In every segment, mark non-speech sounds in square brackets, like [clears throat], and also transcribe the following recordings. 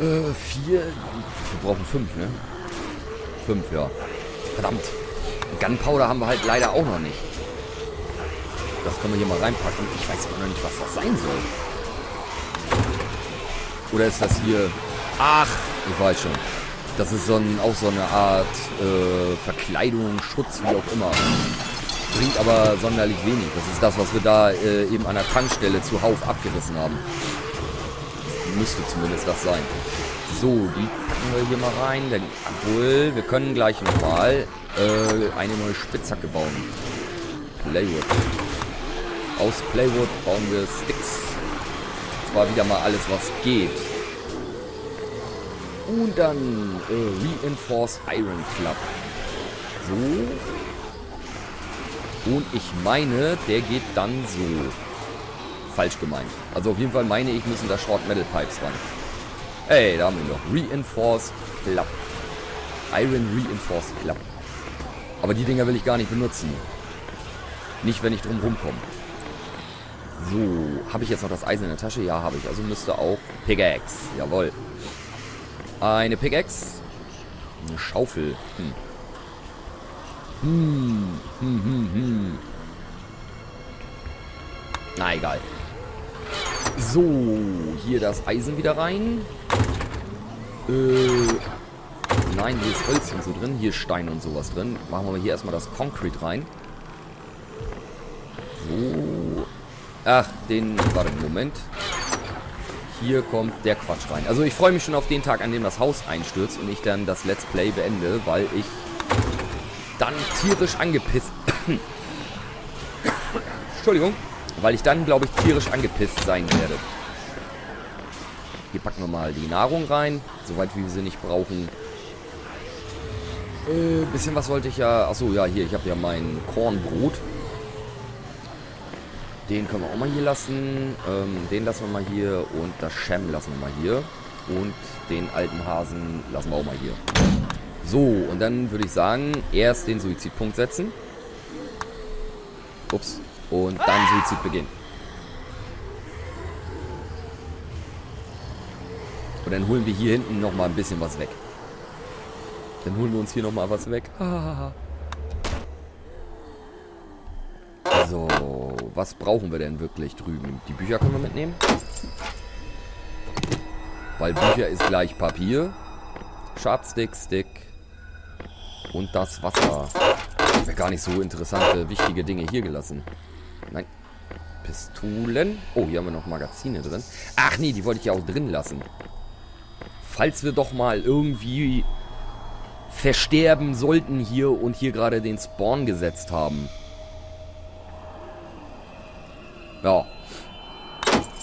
Äh, vier. Wir brauchen fünf, ne? Fünf, ja. Verdammt. Gunpowder haben wir halt leider auch noch nicht. Das können wir hier mal reinpacken. Ich weiß aber noch nicht, was das sein soll. Oder ist das hier... Ach, ich weiß schon. Das ist so ein, auch so eine Art äh, Verkleidung, Schutz, wie auch immer. Bringt aber sonderlich wenig. Das ist das, was wir da äh, eben an der Tankstelle zuhauf abgerissen haben. Müsste zumindest das sein. So, die packen wir hier mal rein. Denn, obwohl, wir können gleich nochmal äh, eine neue Spitzhacke bauen. Playwood. Aus Playwood bauen wir Sticks. Zwar wieder mal alles, was geht. Und dann äh, Reinforced Iron Club. So. Und ich meine, der geht dann so. Falsch gemeint. Also auf jeden Fall meine ich, müssen da Short Metal Pipes ran. Ey, da haben wir noch. Reinforced Club. Iron Reinforced Club. Aber die Dinger will ich gar nicht benutzen. Nicht, wenn ich drum rumkomme. So, habe ich jetzt noch das Eisen in der Tasche? Ja, habe ich. Also müsste auch Pickaxe. Jawohl. Eine Pickaxe. Eine Schaufel. Hm. Hm, hm, hm, hm. Na, egal. So, hier das Eisen wieder rein. Äh, nein, hier ist Holz und so drin. Hier ist Stein und sowas drin. Machen wir hier erstmal das Concrete rein. So. Ach, den... Warte, Moment. Hier kommt der Quatsch rein. Also ich freue mich schon auf den Tag, an dem das Haus einstürzt und ich dann das Let's Play beende, weil ich dann tierisch angepisst... [coughs] Entschuldigung. Weil ich dann, glaube ich, tierisch angepisst sein werde. Hier packen wir mal die Nahrung rein, soweit wie wir sie nicht brauchen. Äh, bisschen was wollte ich ja... Achso, ja, hier, ich habe ja mein Kornbrot. Den können wir auch mal hier lassen. Ähm, den lassen wir mal hier. Und das Shem lassen wir mal hier. Und den alten Hasen lassen wir auch mal hier. So, und dann würde ich sagen, erst den Suizidpunkt setzen. Ups. Und dann Suizid beginnen. Und dann holen wir hier hinten nochmal ein bisschen was weg. Dann holen wir uns hier nochmal was weg. [laughs] so, was brauchen wir denn wirklich drüben? Die Bücher können wir mitnehmen. Weil Bücher ist gleich Papier. Sharpstick, Stick. Und das Wasser. Wäre gar nicht so interessante, wichtige Dinge hier gelassen. Pistolen. Oh, hier haben wir noch Magazine drin. Ach nee, die wollte ich ja auch drin lassen. Falls wir doch mal irgendwie versterben sollten hier und hier gerade den Spawn gesetzt haben. Ja.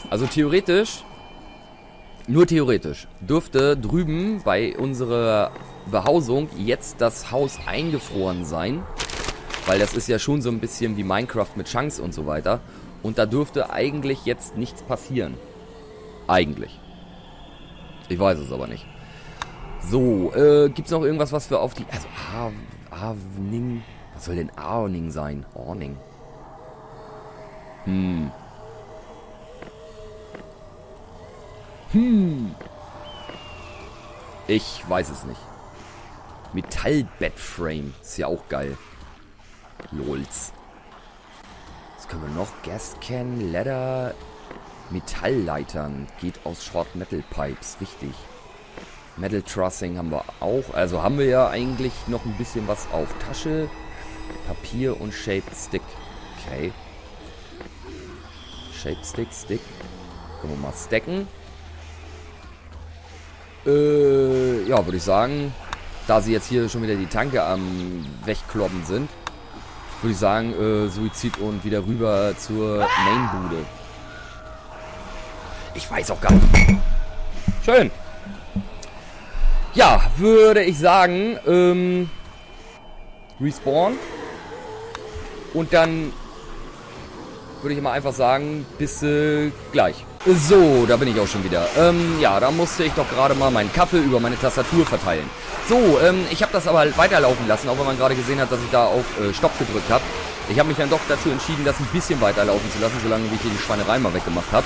Also theoretisch, nur theoretisch, dürfte drüben bei unserer Behausung jetzt das Haus eingefroren sein. Weil das ist ja schon so ein bisschen wie Minecraft mit Chunks und so weiter. Und da dürfte eigentlich jetzt nichts passieren. Eigentlich. Ich weiß es aber nicht. So, äh, gibt's noch irgendwas, was wir auf die... Also, Arning... Was soll denn Arning sein? Orning. Hm. Hm. Ich weiß es nicht. Metallbettframe. Ist ja auch geil. Lols. Können wir noch? Gascan, Leather, Metallleitern. Geht aus Short Metal Pipes. Richtig. Metal Trussing haben wir auch. Also haben wir ja eigentlich noch ein bisschen was auf Tasche. Papier und Shaped Stick. Okay. Shaped Stick, Stick. Können wir mal stacken. Äh, ja, würde ich sagen, da sie jetzt hier schon wieder die Tanke am Wegkloppen sind, würde ich sagen, äh, Suizid und wieder rüber zur Mainbude. Ich weiß auch gar nicht. Schön. Ja, würde ich sagen, ähm, Respawn. Und dann würde ich mal einfach sagen, bis äh, gleich. So, da bin ich auch schon wieder. Ähm, ja, da musste ich doch gerade mal meinen Kaffee über meine Tastatur verteilen. So, ähm, ich habe das aber halt weiterlaufen lassen, auch wenn man gerade gesehen hat, dass ich da auf äh, Stopp gedrückt habe. Ich habe mich dann doch dazu entschieden, das ein bisschen weiterlaufen zu lassen, solange ich hier die Schweinerei mal weggemacht habe.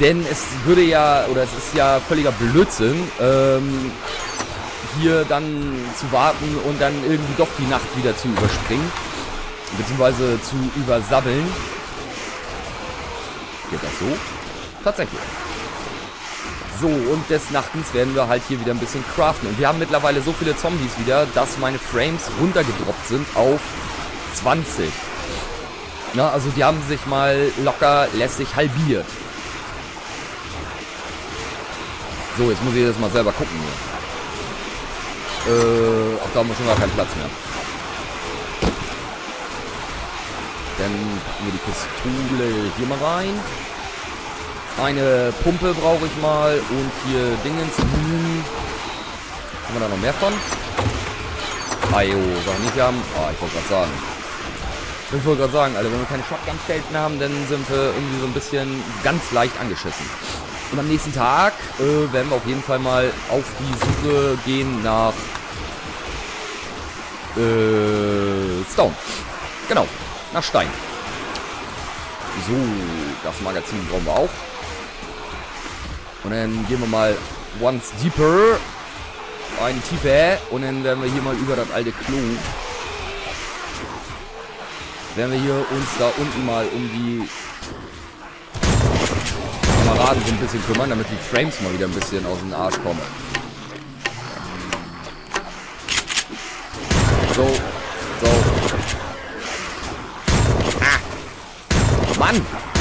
Denn es würde ja, oder es ist ja völliger Blödsinn, ähm, hier dann zu warten und dann irgendwie doch die Nacht wieder zu überspringen. Beziehungsweise zu übersabbeln. Geht das so? Tatsächlich. So, und des Nachtens werden wir halt hier wieder ein bisschen craften. Und wir haben mittlerweile so viele Zombies wieder, dass meine Frames runtergedroppt sind auf 20. Na, also die haben sich mal locker lässig halbiert. So, jetzt muss ich das mal selber gucken hier. Äh, auch da haben wir schon gar keinen Platz mehr. Dann packen wir die Pistole hier mal rein. Eine Pumpe brauche ich mal und hier Dingens. Hm. Haben wir da noch mehr von? Ajo, sag nicht, wir haben... Ah, ich wollte gerade sagen. Ich wollte gerade sagen, Alter, wenn wir keine Shotgun-Shells haben, dann sind wir irgendwie so ein bisschen ganz leicht angeschissen. Und am nächsten Tag äh, werden wir auf jeden Fall mal auf die Suche gehen nach äh, Stone. Genau, nach Stein. So, das Magazin brauchen wir auch. Und dann gehen wir mal once deeper. Ein tiefer. Und dann werden wir hier mal über das alte Klo. Werden wir hier uns da unten mal um die Kameraden so ein bisschen kümmern, damit die Frames mal wieder ein bisschen aus dem Arsch kommen. So, so. Mann!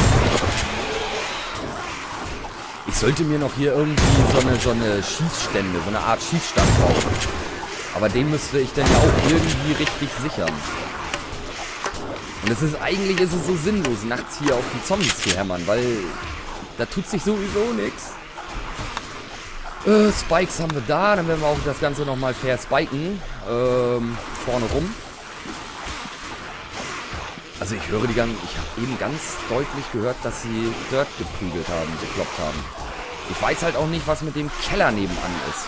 Ich sollte mir noch hier irgendwie so eine, so eine Schießstände, so eine Art Schießstand bauen. Aber den müsste ich dann ja auch irgendwie richtig sichern. Und es ist eigentlich ist es so sinnlos, nachts hier auf die Zombies zu hämmern, weil da tut sich sowieso nichts. Äh, Spikes haben wir da, dann werden wir auch das Ganze nochmal fair spiken. Ähm, vorne rum. Also ich höre die ganzen, ich habe eben ganz deutlich gehört, dass sie Dirt geprügelt haben, gekloppt haben. Ich weiß halt auch nicht, was mit dem Keller nebenan ist.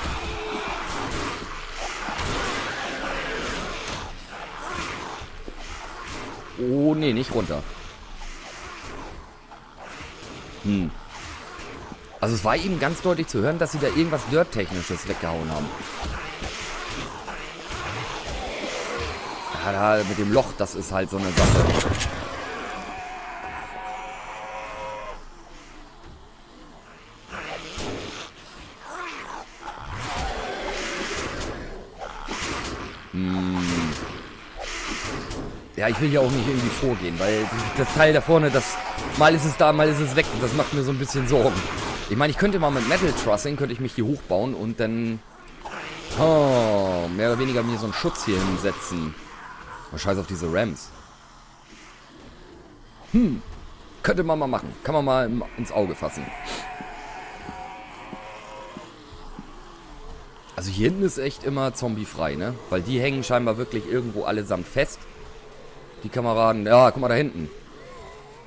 Oh, nee, nicht runter. Hm. Also es war eben ganz deutlich zu hören, dass sie da irgendwas Dirt-Technisches weggehauen haben. Ja, mit dem Loch, das ist halt so eine Sache. Hm. Ja, ich will hier auch nicht irgendwie vorgehen, weil das Teil da vorne, das mal ist es da, mal ist es weg. Das macht mir so ein bisschen Sorgen. Ich meine, ich könnte mal mit Metal Trussing, könnte ich mich hier hochbauen und dann oh, mehr oder weniger mir so einen Schutz hier hinsetzen. Oh, scheiß auf diese Rams. Hm, könnte man mal machen. Kann man mal ins Auge fassen. Also hier hinten ist echt immer zombiefrei, ne? Weil die hängen scheinbar wirklich irgendwo allesamt fest. Die Kameraden, ja, guck mal da hinten.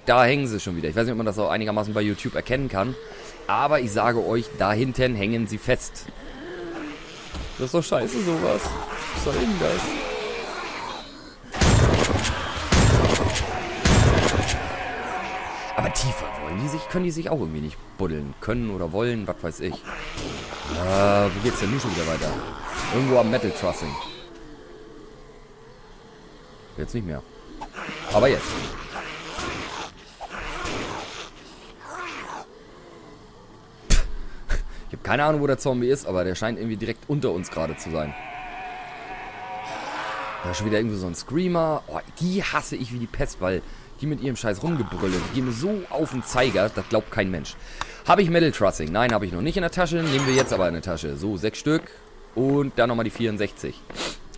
Da hängen sie schon wieder. Ich weiß nicht, ob man das auch einigermaßen bei YouTube erkennen kann. Aber ich sage euch, da hinten hängen sie fest. Das ist doch scheiße, sowas. Was soll denn das? Wollen die sich, können die sich auch irgendwie nicht buddeln. Können oder wollen, was weiß ich. Äh, wo geht's denn nun schon wieder weiter? Irgendwo am Metal Trussing. Jetzt nicht mehr. Aber jetzt. Ich habe keine Ahnung, wo der Zombie ist, aber der scheint irgendwie direkt unter uns gerade zu sein. Da ist schon wieder irgendwie so ein Screamer. Oh, die hasse ich wie die Pest, weil die mit ihrem Scheiß rumgebrüllt. Die gehen mir so auf den Zeiger, das glaubt kein Mensch. Habe ich Metal Trussing? Nein, habe ich noch nicht in der Tasche. Nehmen wir jetzt aber in der Tasche. So, sechs Stück. Und dann nochmal die 64.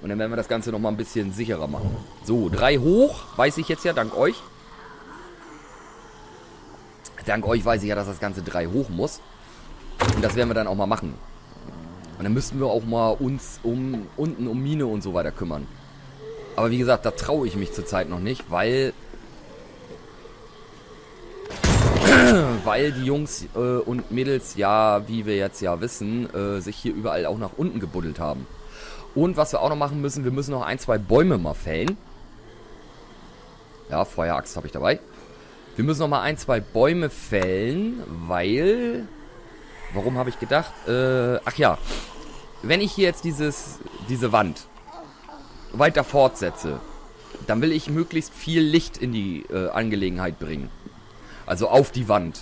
Und dann werden wir das Ganze nochmal ein bisschen sicherer machen. So, drei hoch, weiß ich jetzt ja, dank euch. Dank euch weiß ich ja, dass das Ganze drei hoch muss. Und das werden wir dann auch mal machen. Und dann müssten wir auch mal uns um unten um Mine und so weiter kümmern. Aber wie gesagt, da traue ich mich zurzeit noch nicht, weil [clears throat] weil die Jungs äh, und Mädels ja, wie wir jetzt ja wissen, äh, sich hier überall auch nach unten gebuddelt haben. Und was wir auch noch machen müssen, wir müssen noch ein, zwei Bäume mal fällen. Ja, Feueraxt habe ich dabei. Wir müssen noch mal ein, zwei Bäume fällen, weil... Warum habe ich gedacht? Äh, ach ja. Wenn ich hier jetzt dieses, diese Wand weiter fortsetze, dann will ich möglichst viel Licht in die äh, Angelegenheit bringen. Also auf die Wand.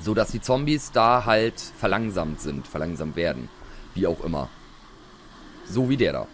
So dass die Zombies da halt verlangsamt sind, verlangsamt werden. Wie auch immer. So wie der da.